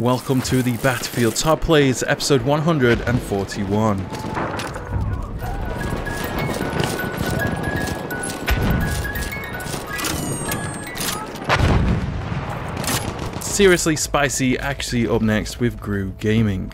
Welcome to the Battlefield Top Plays, episode 141. Seriously Spicy actually up next with Gru Gaming.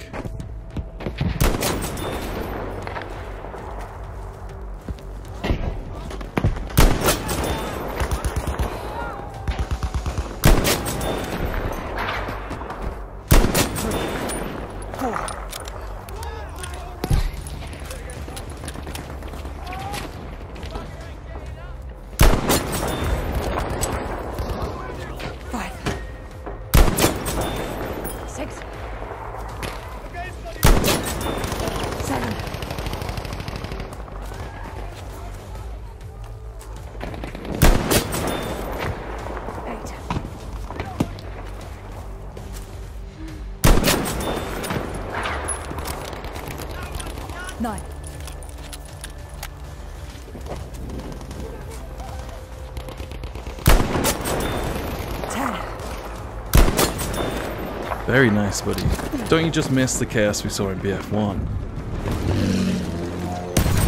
Very nice, buddy. Don't you just miss the chaos we saw in BF1?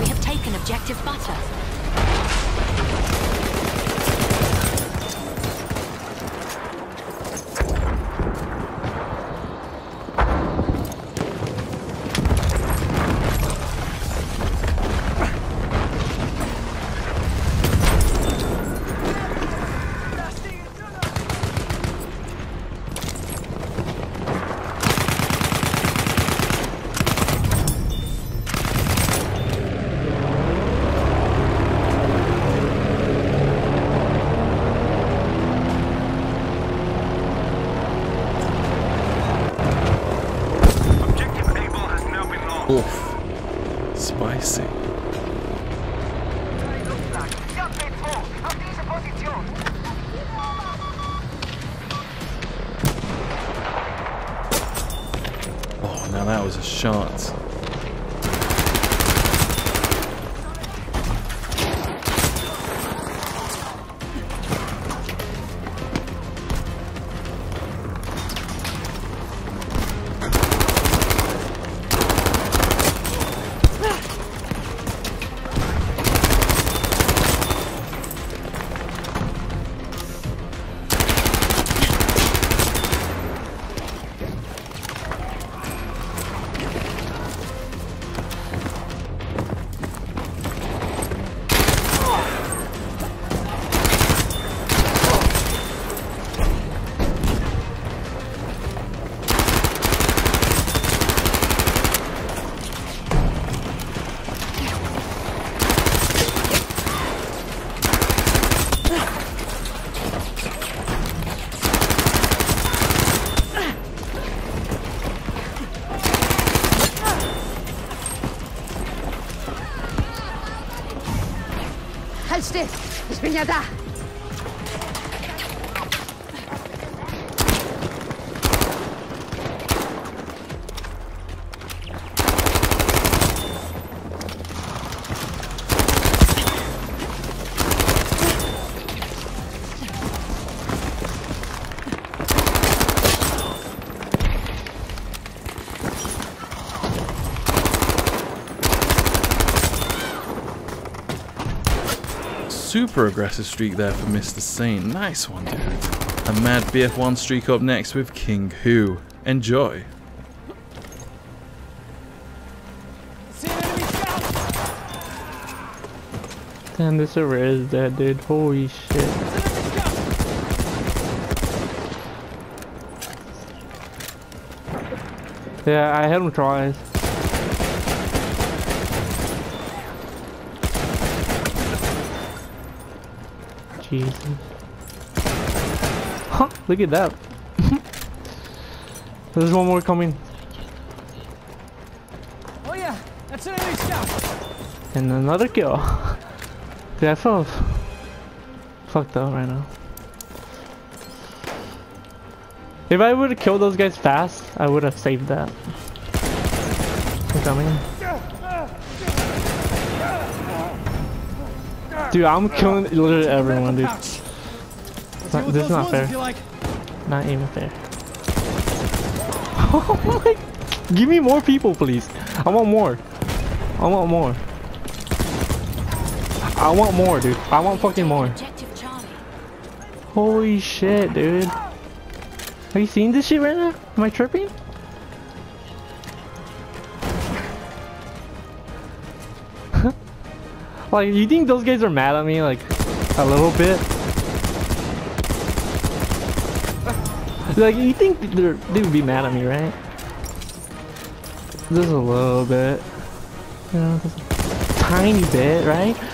We have taken objective butter. Oof. Spicy. Oh, now that was a shot. Halt still! Ich bin ja da! Super aggressive streak there for Mr. Saint. Nice one, dude. A mad BF1 streak up next with King Hu. Enjoy. Damn, this server is dead, dude. Holy shit. Yeah, I had him twice. Jesus. Huh, look at that. There's one more coming. Oh yeah, that's an enemy scout. And another kill. Dude, I feel fucked up right now. If I would have killed those guys fast, I would have saved that. I'm coming. Dude, I'm killing literally everyone, dude. Not- this is not fair. Not even fair. Oh! Give me more people, please. I want more. I want more. I want more, dude. I want fucking more. Holy shit, dude. Are you seeing this shit right now? Am I tripping? Like, you think those guys are mad at me, like, a little bit? Like, you think they're, they would be mad at me, right? Just a little bit. You know, just a tiny bit, right?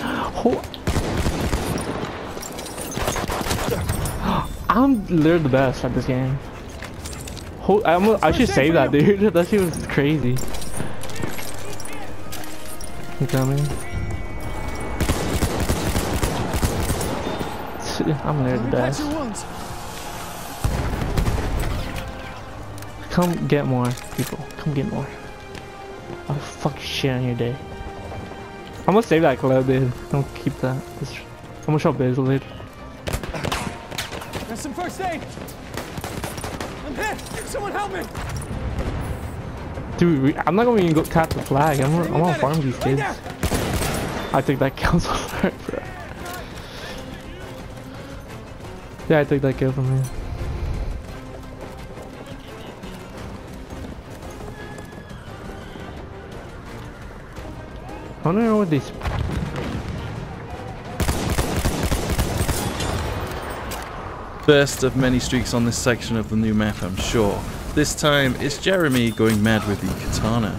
I'm literally the best at this game. Ho I'm, I should save that, dude. that shit was crazy. You coming? I'm Patch best. your. Come get more people. Come get more. I'll fuck shit on your day. I'm gonna save that clip, dude. Don't keep that. Just- I'm gonna show Biz later. Got some first aid. I'm hit. Someone help me. Dude, we, I'm not gonna even go tap the flag. I'm gonna, I'm gonna farm these kids. I think that counts for I take that kill from him. I don't know what these. First of many streaks on this section of the new map, I'm sure. This time, it's Jeremy going mad with the katana.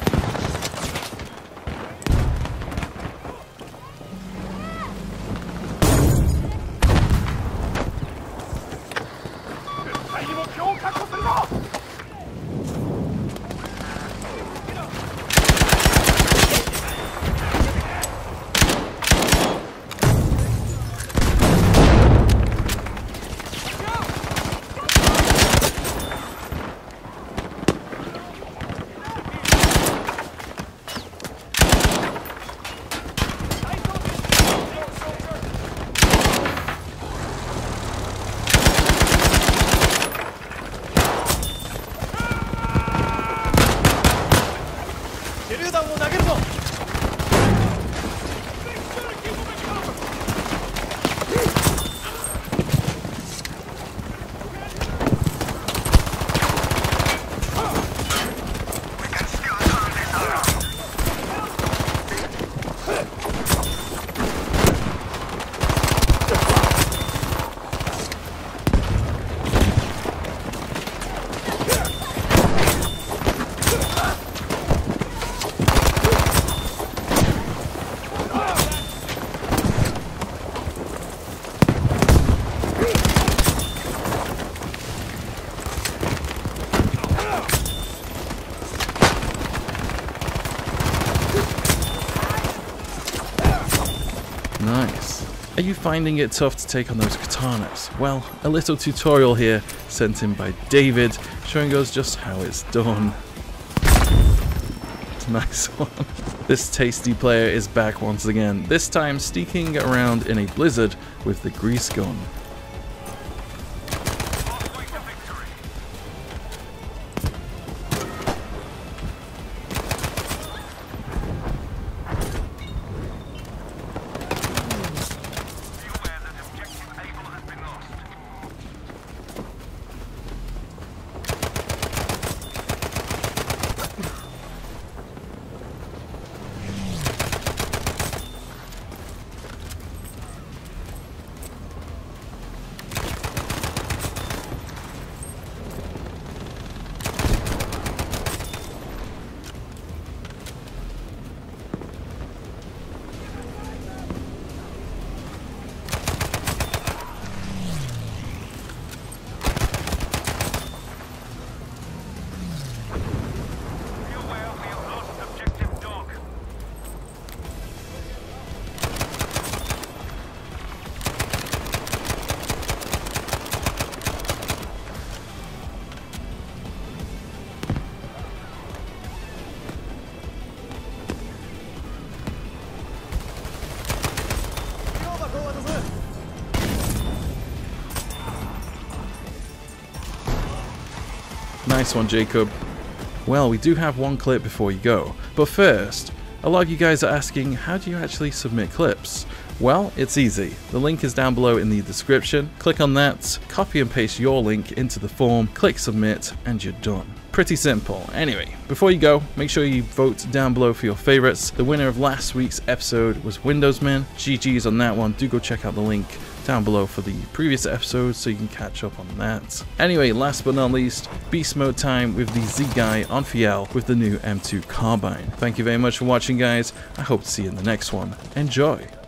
Nice. Are you finding it tough to take on those katanas? Well, a little tutorial here sent in by David showing us just how it's done. Nice one. This tasty player is back once again, this time sneaking around in a blizzard with the grease gun. Nice one, Jakob. Well, we do have one clip before you go. But first, a lot of you guys are asking, how do you actually submit clips? Well, it's easy. The link is down below in the description. Click on that, copy and paste your link into the form, click submit, and you're done. Pretty simple. Anyway, before you go, make sure you vote down below for your favorites. The winner of last week's episode was Windowsman. GG's on that one. Do go check out the link down below for the previous episodes so you can catch up on that. Anyway, last but not least, beast mode time with the Z guy on Fjell with the new M2 carbine. Thank you very much for watching guys. I hope to see you in the next one. Enjoy!